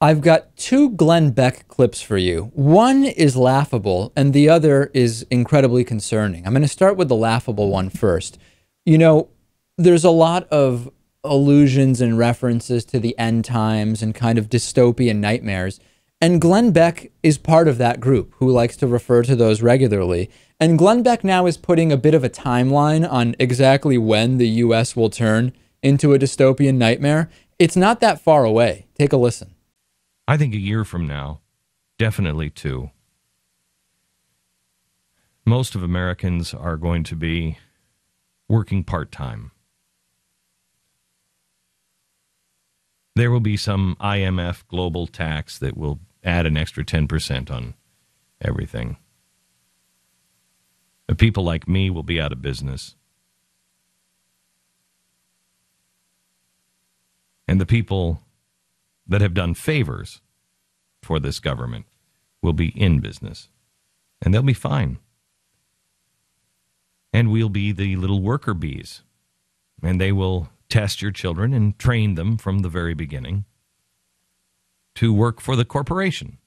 I've got two Glenn Beck clips for you. One is laughable, and the other is incredibly concerning. I'm going to start with the laughable one first. You know, there's a lot of allusions and references to the end times and kind of dystopian nightmares. And Glenn Beck is part of that group who likes to refer to those regularly. And Glenn Beck now is putting a bit of a timeline on exactly when the US will turn into a dystopian nightmare. It's not that far away. Take a listen. I think a year from now, definitely two. Most of Americans are going to be working part time. There will be some IMF global tax that will add an extra 10% on everything. People like me will be out of business. And the people that have done favors for this government will be in business. And they'll be fine. And we'll be the little worker bees. And they will test your children and train them from the very beginning to work for the corporation.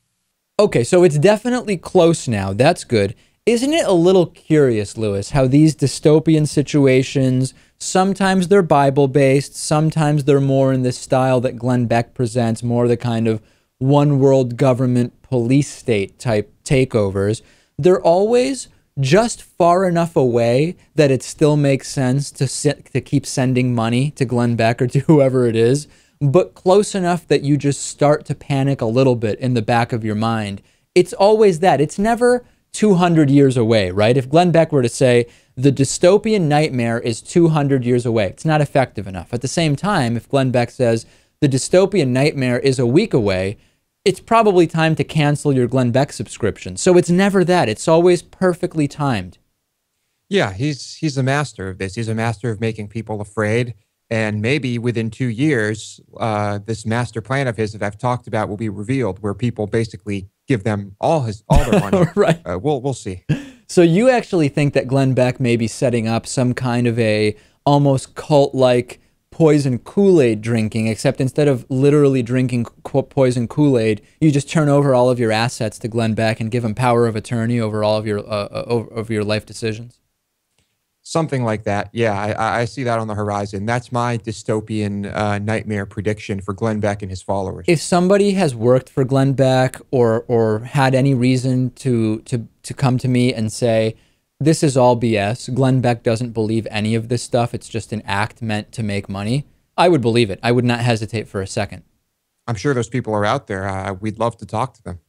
Okay, so it's definitely close now. That's good. Isn't it a little curious, Lewis, how these dystopian situations, sometimes they're Bible based, sometimes they're more in the style that Glenn Beck presents, more the kind of one world government police state type takeovers. They're always just far enough away that it still makes sense to sit, to keep sending money to Glenn Beck or to whoever it is, but close enough that you just start to panic a little bit in the back of your mind. It's always that. It's never 200 years away, right? If Glenn Beck were to say, the dystopian nightmare is 200 years away, it's not effective enough. At the same time, if Glenn Beck says, the dystopian nightmare is a week away, it's probably time to cancel your Glenn Beck subscription. So it's never that. It's always perfectly timed. Yeah, he's he's a master of this. He's a master of making people afraid. And maybe within two years, uh, this master plan of his that I've talked about will be revealed, where people basically give them all his all their money. right. Uh, we'll we'll see. So you actually think that Glenn Beck may be setting up some kind of a almost cult like poison Kool Aid drinking, except instead of literally drinking poison Kool Aid, you just turn over all of your assets to Glenn Beck and give him power of attorney over all of your uh, uh over, over your life decisions. Something like that. Yeah, I, I see that on the horizon. That's my dystopian uh, nightmare prediction for Glenn Beck and his followers. If somebody has worked for Glenn Beck or or had any reason to to to come to me and say this is all BS, Glenn Beck doesn't believe any of this stuff. It's just an act meant to make money. I would believe it. I would not hesitate for a second. I'm sure those people are out there. Uh, we'd love to talk to them.